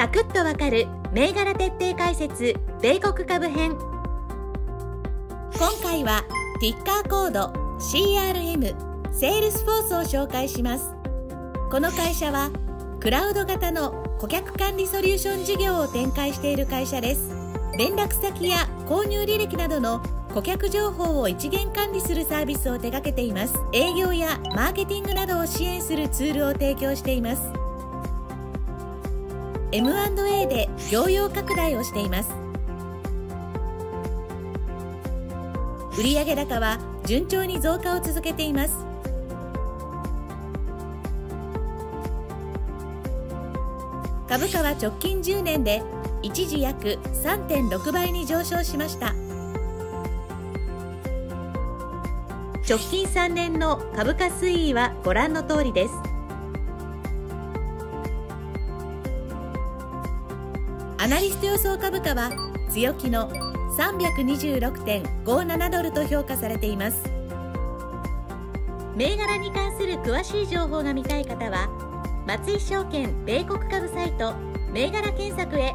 サクッとわかる銘柄徹底解説米国株編。今回はティッカーコード CRM セールスフォースを紹介します。この会社はクラウド型の顧客管理ソリューション事業を展開している会社です。連絡先や購入履歴などの顧客情報を一元管理するサービスを手掛けています。営業やマーケティングなどを支援するツールを提供しています。M&A で業用拡大をしています。売上高は順調に増加を続けています。株価は直近10年で一時約3.6倍に上昇しました。直近3年の株価推移はご覧の通りです。アナリスト予想株価は強気の326.57ドルと評価されています。銘柄に関する詳しい情報が見たい方は松井証券米国株サイト銘柄検索へ。